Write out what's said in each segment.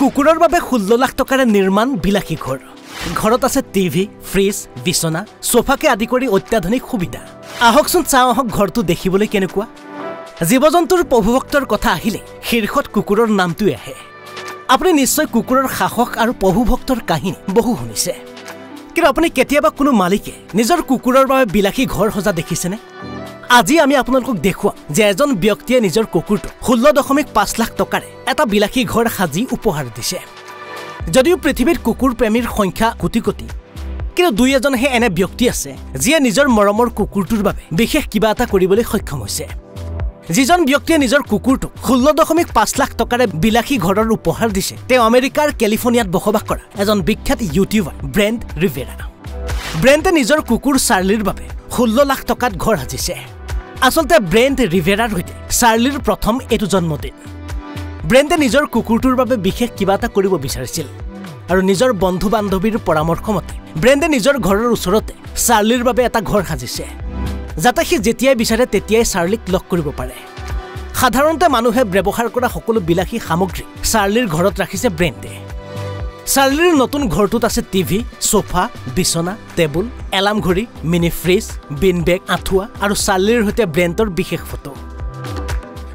কুকুৰৰ বাবে ষোল্ল লাখ টকাৰে নিৰ্মাণ বিলাসী ঘৰ। ঘৰত আছে টিভি ফ্ৰিজ বিচনা চোফাকে আদি কৰি অত্যাধুনিক সুবিধা। আহকচোন চাওঁ আহক ঘৰটো দেখিবলৈ কেনেকুৱা। জীৱ জন্তুৰ প্ৰভুভক্তৰ কথা আহিলে শীৰ্ষত কুকুৰৰ নামটোৱে আহে। আপুনি নিশ্চয় কুকুৰৰ সাহস আৰু প্ৰভুভক্তৰ কাহিনী বহু শুনিছে। কিন্তু আপুনি কেতিয়াবা কোনো মালিকে নিজৰ কুকুৰৰ বাবে বিলাসী ঘৰ সজা দেখিছেনে? আজি আমি আপোনালোকক দেখুৱাম যে এজন ব্যক্তিয়ে নিজৰ কুকুৰটো ষোল্ল দশমিক পাঁচ লাখ টকাৰে এটা বিলাসী ঘৰ সাজি উপহাৰ দিছে। যদিও পৃথিৱীত কুকুৰ প্ৰেমীৰ সংখ্যা কোটি কোটি কিন্তু দুই এজনহে এনে ব্যক্তি আছে যিয়ে নিজৰ মৰমৰ কুকুৰটোৰ বাবে বিশেষ কিবা এটা কৰিবলৈ সক্ষম হৈছে। যিজন ব্যক্তিয়ে নিজৰ কুকুৰটোক ষোল্ল দশমিক পাঁচ লাখ টকাৰে বিলাসী ঘৰৰ উপহাৰ দিছে তেওঁ আমেৰিকাৰ কেলিফৰ্ণিয়াত বসবাস কৰা এজন বিখ্যাত ইউটিউবাৰ ব্ৰেণ্ড ৰিভেৰা। ব্ৰেণ্ডে নিজৰ কুকুৰ চাৰ্লিৰ বাবে ষোল্ল লাখ টকাত ঘৰ সাজিছে। আচলতে ব্ৰেণ্ড ৰিভেৰাৰ সৈতে চাৰ্লিৰ প্ৰথম এইটো জন্মদিন। ব্ৰেণ্ডে নিজৰ কুকুৰটোৰ বাবে বিশেষ কিবা এটা কৰিব বিচাৰিছিল আৰু নিজৰ বন্ধু বান্ধৱীৰ পৰামৰ্শ মতে ব্ৰেণ্ডে নিজৰ ঘৰৰ ওচৰতে চাৰ্লিৰ বাবে এটা ঘৰ সাজিছে যাতে সি যেতিয়াই বিচাৰে তেতিয়াই চাৰ্লিক লগ কৰিব পাৰে। সাধাৰণতে মানুহে ব্যৱহাৰ কৰা সকলো বিলাসী সামগ্ৰী চাৰ্লিৰ ঘৰত ৰাখিছে ব্ৰেণ্ডে। চাৰ্লিৰ নতুন ঘৰটোত আছে টিভি চোফা বিচনা টেবুল এলাৰ্ম ঘড়ী মিনি ফ্ৰিজ বিন বেগ আঁঠুৱা আৰু চাৰ্লিৰ সৈতে ব্ৰেণ্ডৰ বিশেষ ফটো।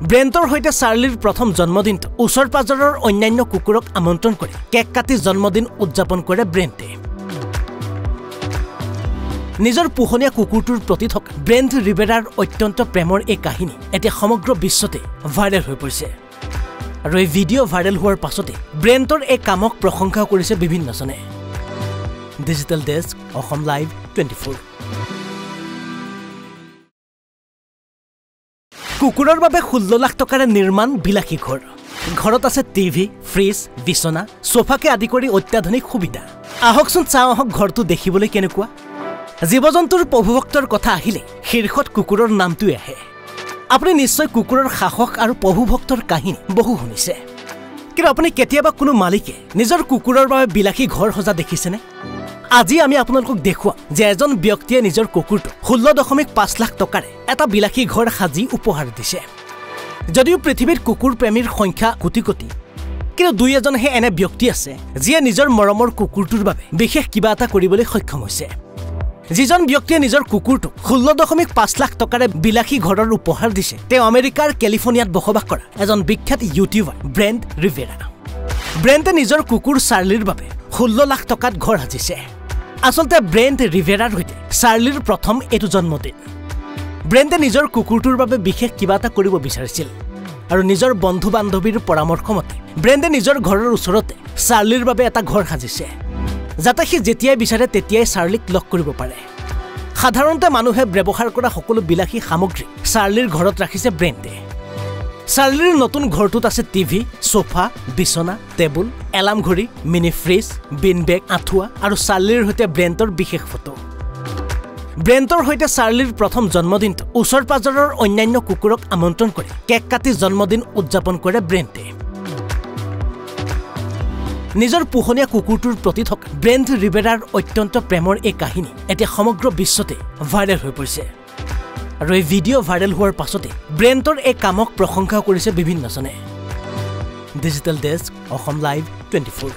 ব্ৰেণ্ডৰ সৈতে চাৰ্লিৰ প্ৰথম জন্মদিনটো ওচৰ পাজৰৰ অন্যান্য কুকুৰক আমন্ত্ৰণ কৰি কেক কাটি জন্মদিন উদযাপন কৰে ব্ৰেণ্ডে নিজৰ পোহনীয়া কুকুৰটোৰ প্ৰতি থকা ব্ৰেণ্ড ৰিবেৰাৰ অত্যন্ত প্ৰেমৰ এই কাহিনী এতিয়া সমগ্ৰ বিশ্বতে ভাইৰেল হৈ পৰিছে। আৰু এই ভিডিঅ' ভাইৰেল হোৱাৰ পাছতে ব্ৰেণ্ডৰ এই কামক প্ৰশংসাও কৰিছে বিভিন্নজনে। Digital desk Asom live twenty four কুকুৰৰ বাবে ষোল্ল লাখ টকাৰে নিৰ্মাণ বিলাসী ঘৰ। ঘৰত আছে টিভি ফ্ৰিজ বিচনা চোফাকে আদি কৰি অত্যাধুনিক সুবিধা। আহকচোন চাওঁ আহক ঘৰটো দেখিবলৈ কেনেকুৱা। জীৱ জন্তুৰ প্ৰভুভক্তৰ কথা আহিলে শীৰ্ষত কুকুৰৰ নামটোৱে আহে। আপুনি নিশ্চয় কুকুৰৰ সাহস আৰু প্ৰভুভক্তৰ কাহিনী বহু শুনিছে। কিন্তু আপুনি কেতিয়াবা কোনো মালিকে নিজৰ কুকুৰৰ বাবে বিলাসী ঘৰ সজা দেখিছেনে? আজি আমি আপোনালোকক দেখুৱাম যে এজন ব্যক্তিয়ে নিজৰ কুকুৰটো ষোল্ল দশমিক পাঁচ লাখ টকাৰে এটা বিলাসী ঘৰ সাজি উপহাৰ দিছে। যদিও পৃথিৱীত কুকুৰ প্ৰেমীৰ সংখ্যা কোটি কোটি কিন্তু দুই এজনহে এনে ব্যক্তি আছে যিয়ে নিজৰ মৰমৰ কুকুৰটোৰ বাবে বিশেষ কিবা এটা কৰিবলৈ সক্ষম হৈছে। যিজন ব্যক্তিয়ে নিজৰ কুকুৰটোক ষোল্ল দশমিক পাঁচ লাখ টকাৰে বিলাসী ঘৰৰ উপহাৰ দিছে তেওঁ আমেৰিকাৰ কেলিফৰ্ণিয়াত বসবাস কৰা এজন বিখ্যাত ইউটিউবাৰ ব্ৰেণ্ড ৰিভেৰা। ব্ৰেণ্ডে নিজৰ কুকুৰ চাৰ্লিৰ বাবে ষোল্ল লাখ টকাত ঘৰ সাজিছে। আচলতে ব্ৰেণ্ড ৰিভেৰাৰ সৈতে চাৰ্লিৰ প্ৰথম এইটো জন্মদিন। ব্ৰেণ্ডে নিজৰ কুকুৰটোৰ বাবে বিশেষ কিবা এটা কৰিব বিচাৰিছিল আৰু নিজৰ বন্ধু বান্ধৱীৰ পৰামৰ্শ মতে ব্ৰেণ্ডে নিজৰ ঘৰৰ ওচৰতে চাৰ্লিৰ বাবে এটা ঘৰ সাজিছে। যাতে সি যেতিয়াই বিচাৰে তেতিয়াই চাৰ্লিক লগ কৰিব পাৰে। সাধাৰণতে মানুহে ব্যৱহাৰ কৰা সকলো বিলাসী সামগ্ৰী চাৰ্লিৰ ঘৰত ৰাখিছে ব্ৰেণ্ডে। চাৰ্লিৰ নতুন ঘৰটোত আছে টিভি চোফা বিচনা টেবুল এলাৰ্ম ঘড়ী মিনি ফ্ৰিজ বিন বেগ আঁঠুৱা আৰু চাৰ্লিৰ সৈতে ব্ৰেণ্ডৰ বিশেষ ফটো। ব্ৰেণ্ডৰ সৈতে চাৰ্লিৰ প্ৰথম জন্মদিনটো ওচৰ পাজৰৰ অন্যান্য কুকুৰক আমন্ত্ৰণ কৰি কেক কাটি জন্মদিন উদযাপন কৰে ব্ৰেণ্ডে। নিজৰ পোহনীয়া কুকুৰটোৰ প্ৰতি থকা ব্ৰেণ্ড ৰিবেৰাৰ অত্যন্ত প্ৰেমৰ এই কাহিনী এতিয়া সমগ্ৰ বিশ্বতে ভাইৰেল হৈ পৰিছে। আৰু এই ভিডিঅ' ভাইৰেল হোৱাৰ পাছতে ব্ৰেণ্ডৰ এই কামক প্ৰশংসাও কৰিছে বিভিন্নজনে। Digital desk Asom live twenty four